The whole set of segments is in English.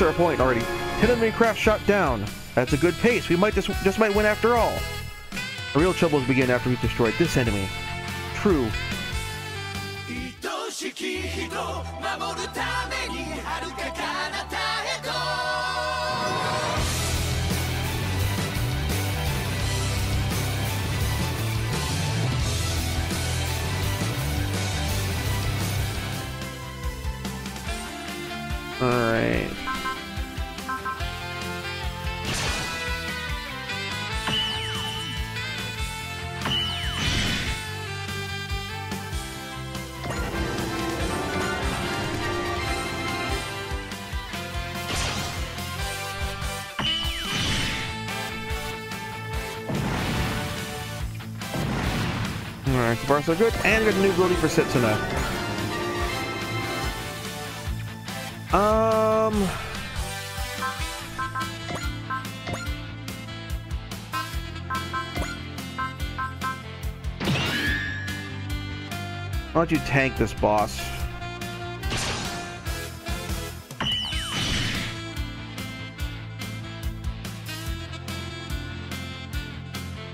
almost a point already. Ten enemy craft shot down. That's a good pace. We might just, just might win after all. The real troubles begin after we've destroyed this enemy. True. Alright. Alright, so far so good. And got a new ability for Setsuna. Um. Why don't you tank this boss?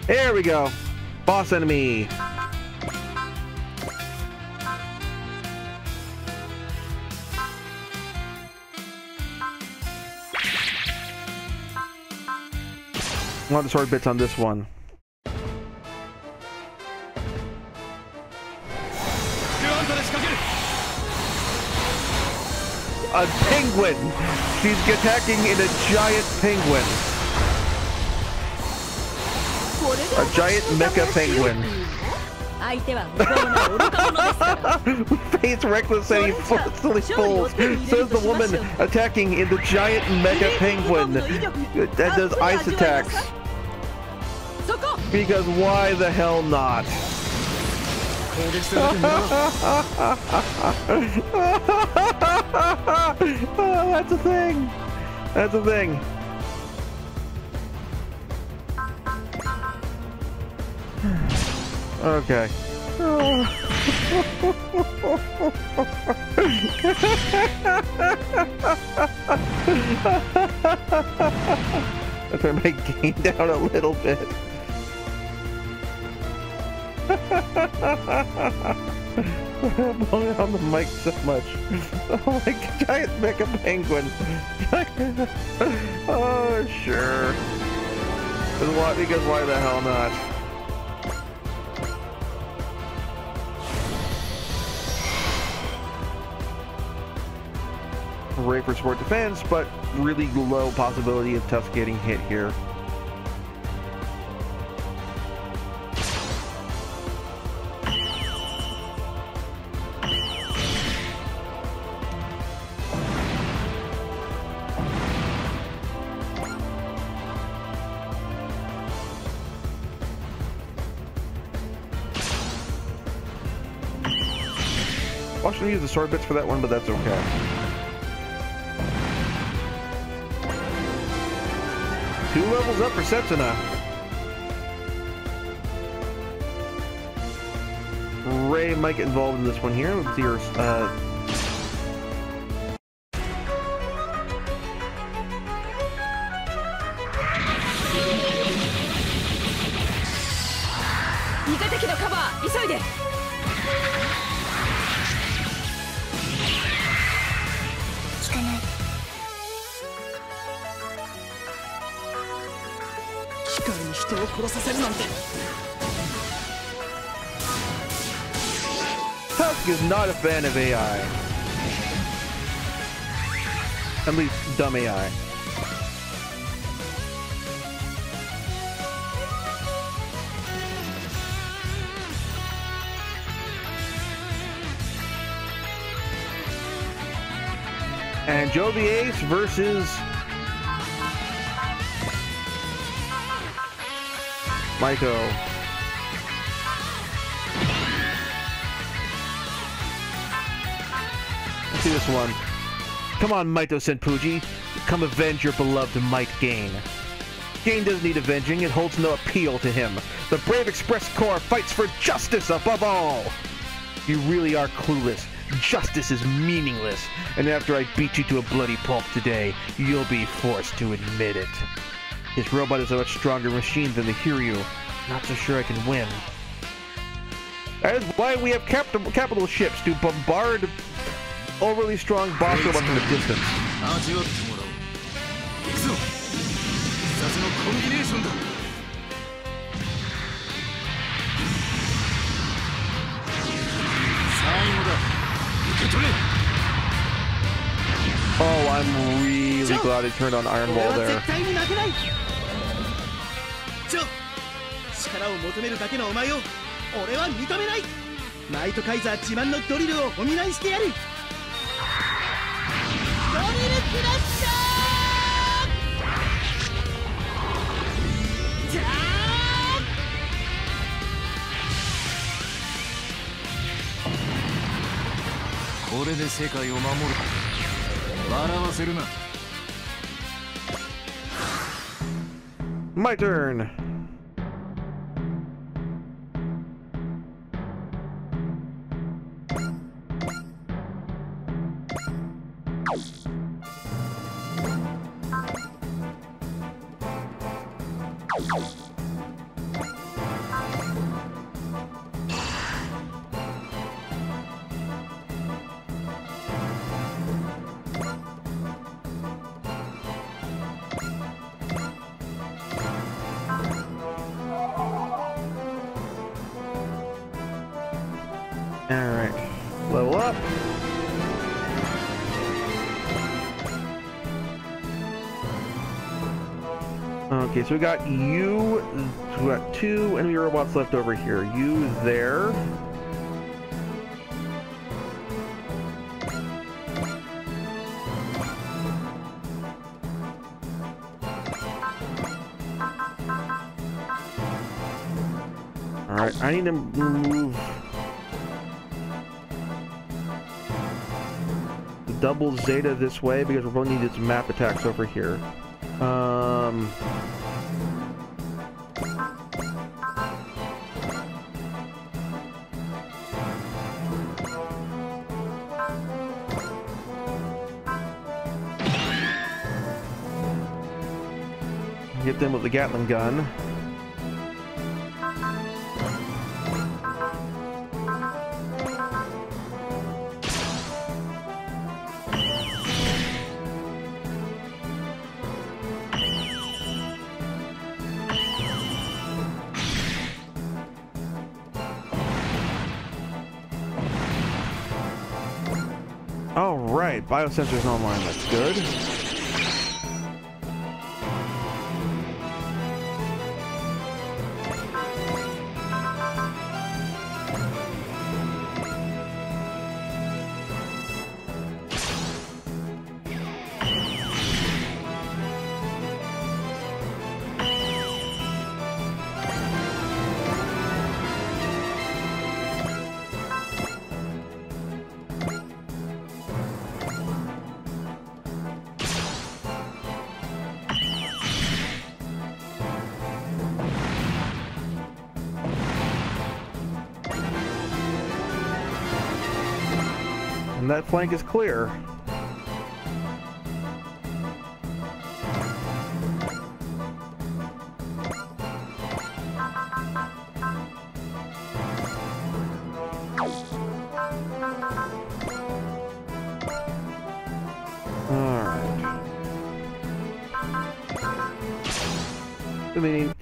There we go. Boss enemy. One of the sword bits on this one. A penguin! She's attacking in a giant penguin. A giant mecha penguin. Face reckless and he forcefully falls, says the woman attacking in the giant mecha penguin that does ice attacks. Because why the hell not? oh, that's a thing. That's a thing. Okay. I turned my game down a little bit. I'm blowing on the mic so much. Oh my god, giant mecha penguin. oh sure. Because why, because why the hell not? Great for sport defense, but really low possibility of Tusk getting hit here. Them use the sword bits for that one, but that's okay. Two levels up for Setsuna. Ray might get involved in this one here. Let's see her. Uh, fan of AI. At least dumb AI. And Joe the Ace versus Maito. See this one. Come on, Maito Senpuji. Come avenge your beloved Might Gain. Gain doesn't need avenging, it holds no appeal to him. The Brave Express Corps fights for justice above all! You really are clueless. Justice is meaningless, and after I beat you to a bloody pulp today, you'll be forced to admit it. This robot is a much stronger machine than the Hiryu. Not so sure I can win. That is why we have cap capital ships to bombard overly strong boss robot from a distance. Oh, I'm really glad he turned on Iron Wall there. Oh, 力を求めるだけのお前を俺は認めないナイトカイザー自慢のドリルをお見舞いしてやるこれで世界を守る笑わせるな My turn. Alright. Okay, so we got you. We got two enemy robots left over here. You there. Alright, I need to move the double Zeta this way because we're going to need its map attacks over here. Um... Hit them with the Gatling gun. All right, biosensors online. That's good.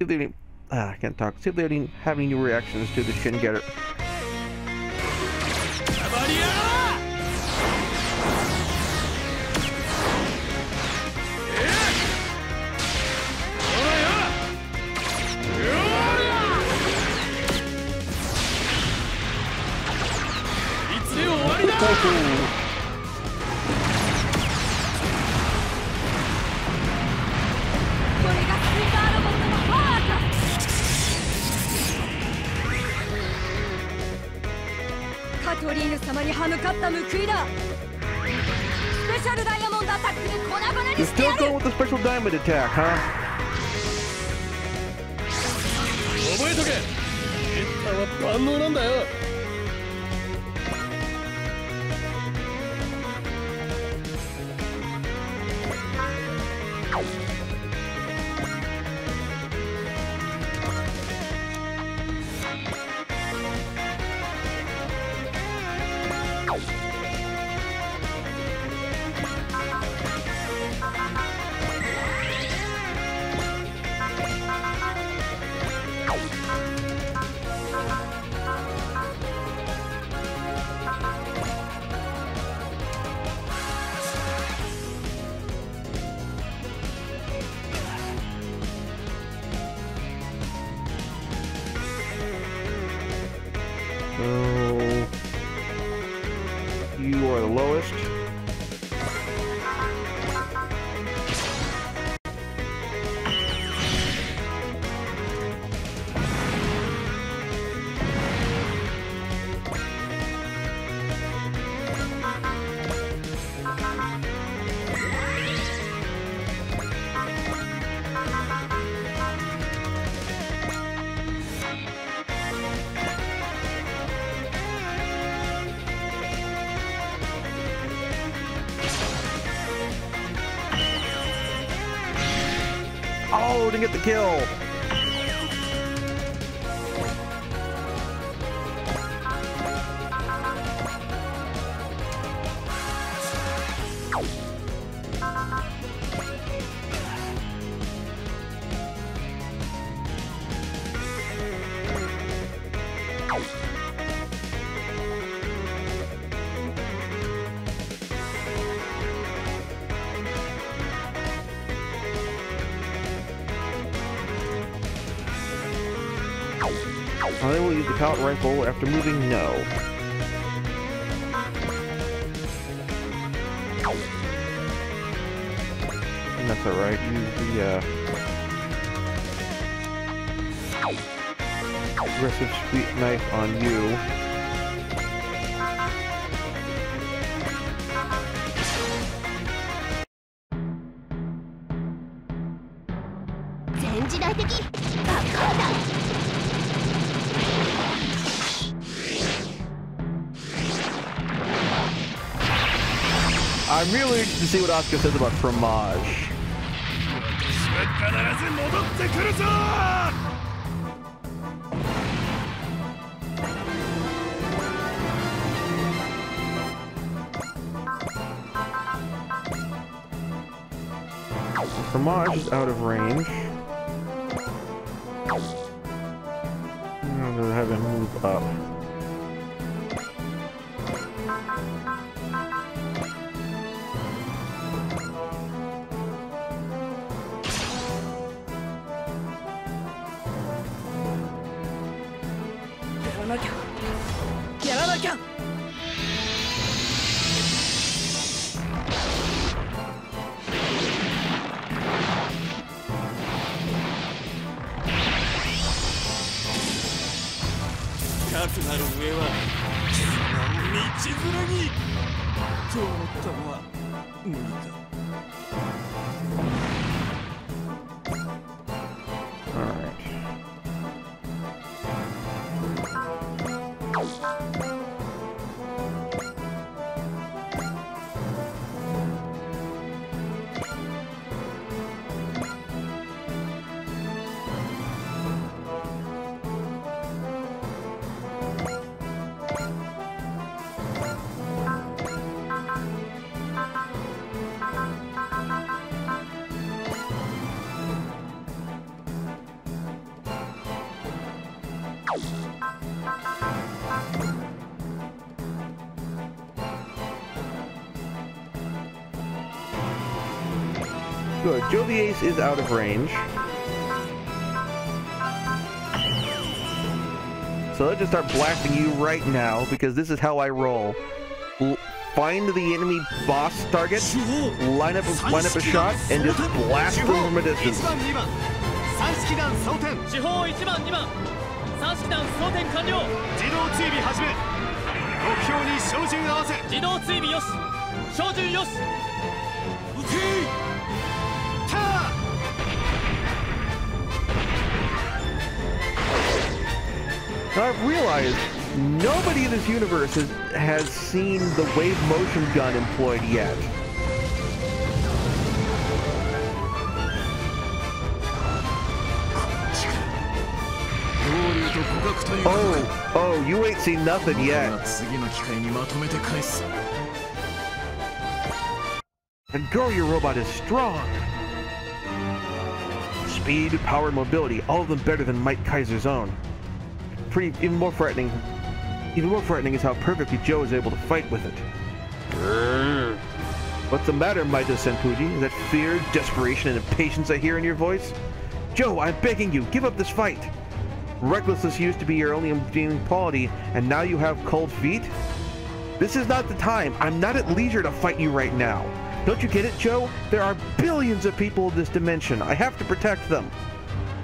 If they need, ah, I can't talk. See if they have any new reactions to the Shin Getter. You still going with the special diamond attack, huh? Remember, it's a 万能なんだよ。Get the kill. I the pallet rifle after moving no. And that's alright, use the uh aggressive sweet knife on you. I'm really interested to see what Oscar says about fromage. Fromage is out of range. I'm gonna have him move up. かくなる上は道連れに」と思ったが無理だ Good. Joe the Ace is out of range. So let's just start blasting you right now because this is how I roll. L- find the enemy boss target, line up a, line up a shot, and just blast them from a distance. 1番2番三式弾装填地方1番2番三式弾装填完了自動追尾始め目標に照準合わせ自動追尾よし照準よし撃てた Now I've realized nobody in this universe has, has seen the wave motion gun employed yet. Oh, oh, you ain't seen nothing yet. And girl, your robot is strong. Speed, power, mobility, all of them better than Might Kaiser's own. Pretty, even more frightening, even more frightening is how perfectly Joe is able to fight with it. What's the matter, Maito Senpuji? Is that fear, desperation, and impatience I hear in your voice? Joe, I'm begging you, give up this fight! Recklessness used to be your only redeeming quality, and now you have cold feet? This is not the time. I'm not at leisure to fight you right now. Don't you get it, Joe? There are billions of people in this dimension. I have to protect them.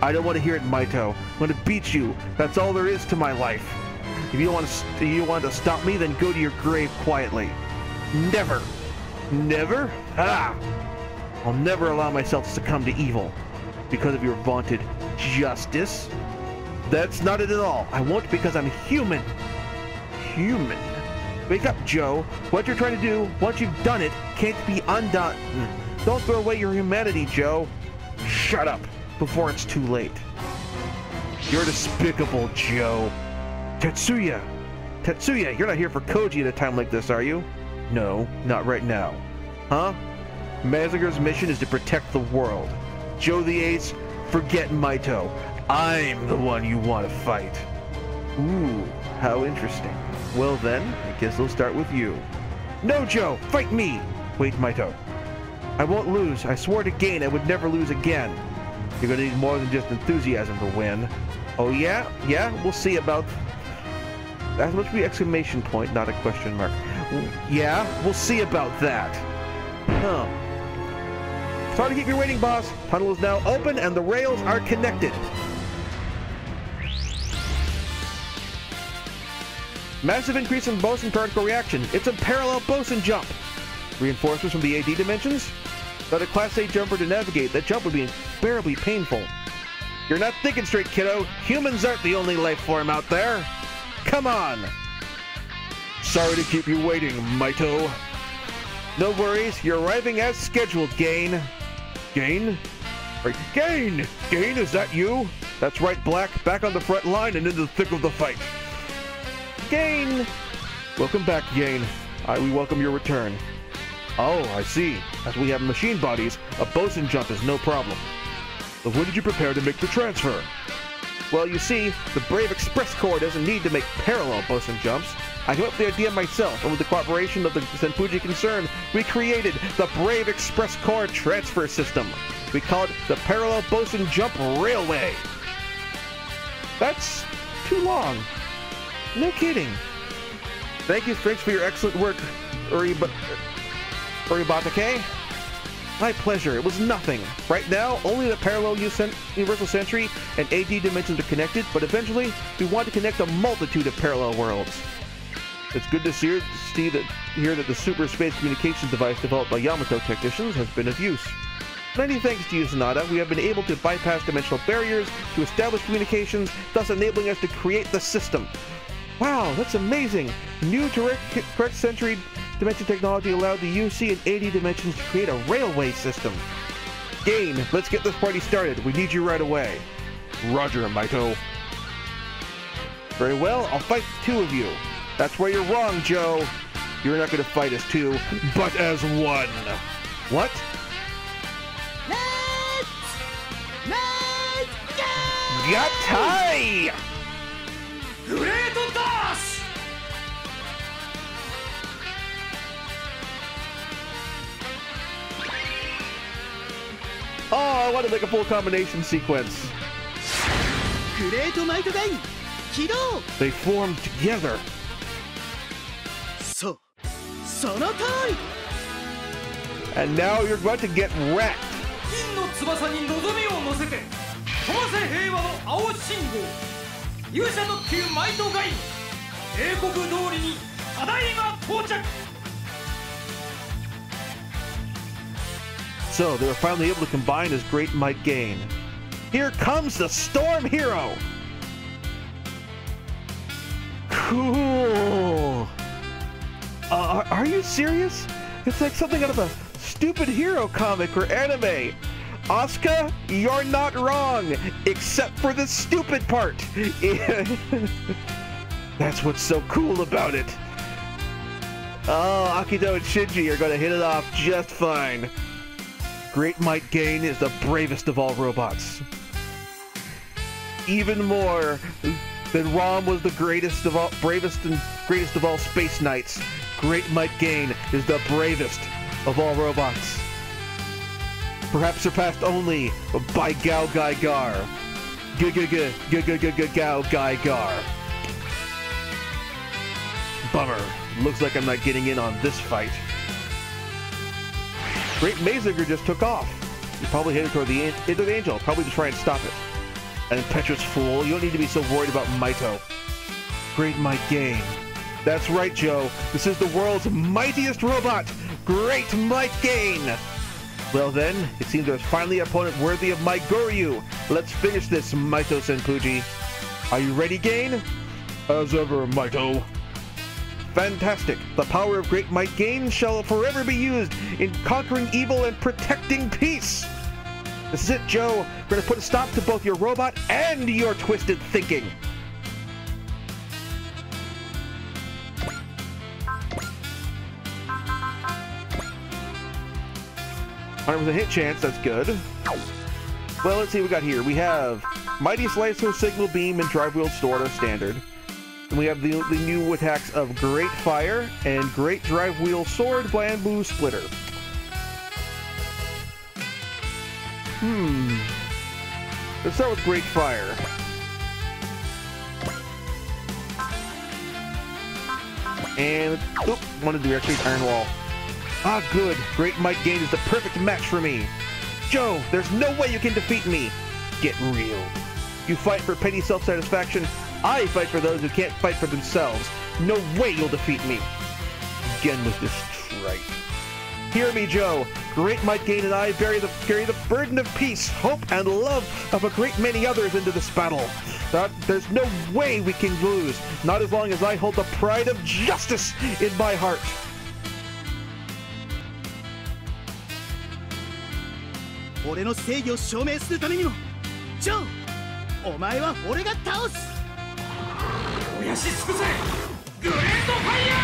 I don't want to hear it, Maito. I'm going to beat you. That's all there is to my life. If you want to, you want to stop me, then go to your grave quietly. Never. Never? Ah! I'll never allow myself to succumb to evil because of your vaunted justice. That's not it at all. I won't because I'm human. Human. Wake up, Joe. What you're trying to do, once you've done it, can't be undone. Don't throw away your humanity, Joe. Shut up before it's too late. You're despicable, Joe. Tetsuya! Tetsuya, you're not here for Koji at a time like this, are you? No, not right now. Huh? Mazinger's mission is to protect the world. Joe the Ace, forget Maito. I'm the one you want to fight. Ooh, how interesting. Well then, I guess we'll start with you. No, Joe! Fight me! Wait, Maito. I won't lose. I swore to gain I would never lose again. You're gonna need more than just enthusiasm to win. Oh yeah? Yeah? We'll see about... That must be exclamation point, not a question mark. Yeah? We'll see about that. Huh. Sorry to keep you waiting, boss. Tunnel is now open and the rails are connected. Massive increase in boson particle reaction. It's a parallel boson jump. Reinforcements from the AD dimensions? Without a Class A jumper to navigate, that jump would be unbearably painful. You're not thinking straight, kiddo. Humans aren't the only life form out there. Come on. Sorry to keep you waiting, Maito. No worries, you're arriving as scheduled, Gain. Gain? Gain! Gain, is that you? That's right, Black. Back on the front line and into the thick of the fight. Gain! Welcome back, Gain. I, we welcome your return. Oh, I see. As we have machine bodies, a boson jump is no problem. But when did you prepare to make the transfer? Well, you see, the Brave Express Corps doesn't need to make parallel boson jumps. I came up with the idea myself, and with the cooperation of the Senpuji concern, we created the Brave Express Corps transfer system. We call it the Parallel Boson Jump Railway. That's too long. No kidding. Thank you, thanks for your excellent work, Uriba- Uribatake. My pleasure. It was nothing. Right now, only the parallel Universal Century and AD dimensions are connected, but eventually, we want to connect a multitude of parallel worlds. It's good to see, see that, hear that the super space communications device developed by Yamato technicians has been of use. Many thanks to you, Sanada, we have been able to bypass dimensional barriers to establish communications, thus enabling us to create the system. Wow, that's amazing! New direct, correct century dimension technology allowed the UC and AD dimensions to create a railway system. Gain, let's get this party started. We need you right away. Roger, Maito. Very well, I'll fight the two of you. That's where you're wrong, Joe. You're not going to fight as two, but as one. What? Let's let's go! Yatai! グレートダッシ Oh, I want to make a full combination sequence. グレートマイトガイン起動 They formed together. そうその通り And now you're about to get wrecked. 銀の翼に望みを乗せて飛ばせ平和の青信号勇者特急マイトガイン英国通りにただいま到着 So they were finally able to combine as Great Might Gain. Here comes the Storm Hero! Cool! Uh, are, are you serious? It's like something out of a stupid hero comic or anime. Asuka, you're not wrong, except for the stupid part. That's what's so cool about it. Oh, Akito and Shinji are going to hit it off just fine. Great Might Gain is the bravest of all robots. Even more than Rom was the greatest of all, bravest and greatest of all space knights. Great Might Gain is the bravest of all robots. Perhaps surpassed only by Gao Gai Gar. Gao Gai Gar. Bummer. Looks like I'm not getting in on this fight. Great Mazinger just took off. He probably headed toward the into the Angel, probably to try and stop it. And Petrus Fool, you don't need to be so worried about Maito. Great Might Gain. That's right, Joe. This is the world's mightiest robot. Great Might Gain. Well then, it seems there's finally an opponent worthy of my Goryu. Let's finish this, Maito Senpuji. Are you ready, Gain? As ever, Maito. Fantastic. The power of great might gain shall forever be used in conquering evil and protecting peace. This is it, Joe. We're going to put a stop to both your robot and your twisted thinking. Hundred percent hit chance. That's good. Well, let's see what we got here. We have Mighty Slicer, Signal Beam, and Drive Wheel stored as standard. And we have the, the new attacks of Great Fire and Great Drive Wheel Sword Bamboo Splitter. Hmm. Let's start with Great Fire. And, oop, wanted to actually Iron Wall. Ah, good. Great Might Gain is the perfect match for me. Joe, there's no way you can defeat me. Get real. You fight for petty self-satisfaction. I fight for those who can't fight for themselves. No way you'll defeat me. Again with this tripe. Hear me, Joe. Great Might Gain and I carry the, carry the burden of peace, hope, and love of a great many others into this battle. That, there's no way we can lose, not as long as I hold the pride of justice in my heart. 俺の正義を証明するためにも。ジョーお前は俺が倒す。燃やし尽くせ。グレートファイヤ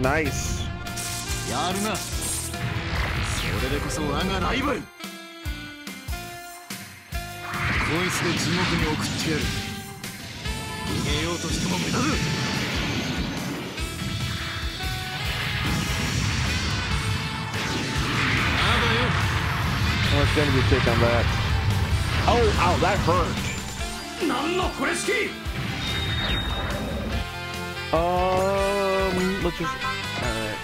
ー。Nice. やるな。それでこそ我がライバル。こいつで地獄に送ってやるとしても無駄だ How much damage did you take on that? Oh, ow, that hurt. 何のこれしき Um, let's just. Alright.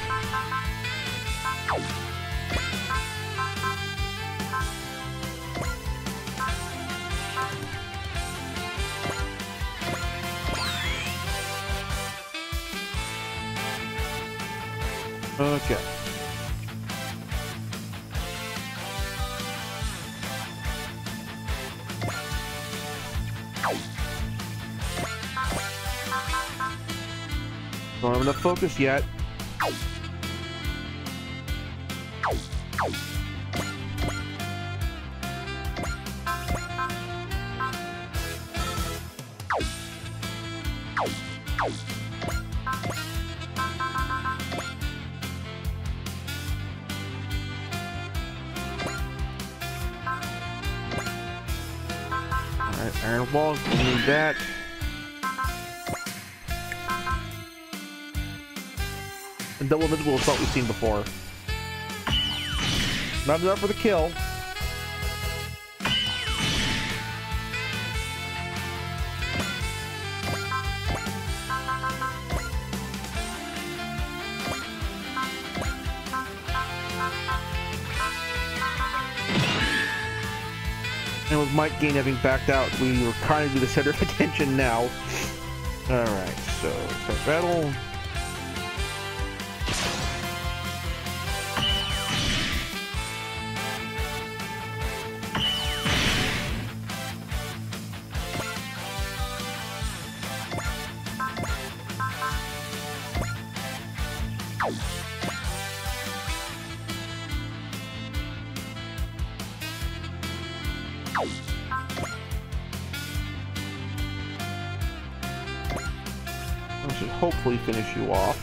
Okay. Don't have enough focus yet. Iron wall, we need that. And double invisible assault we've seen before. Not enough for the kill. And with Might Gain having backed out, we were kind of the center of attention now. Alright, so start battle. You off.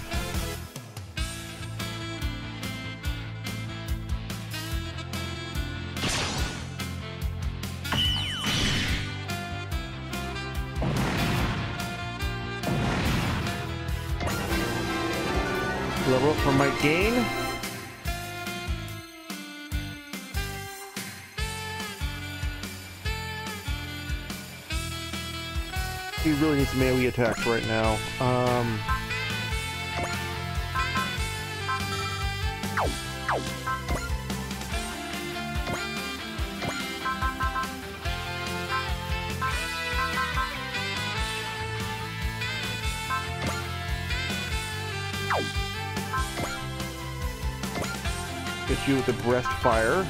Level up for Might Gain. He really needs melee attacks right now. Um, Get you with the breast fire.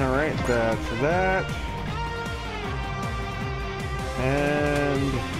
Alright, that's that. And...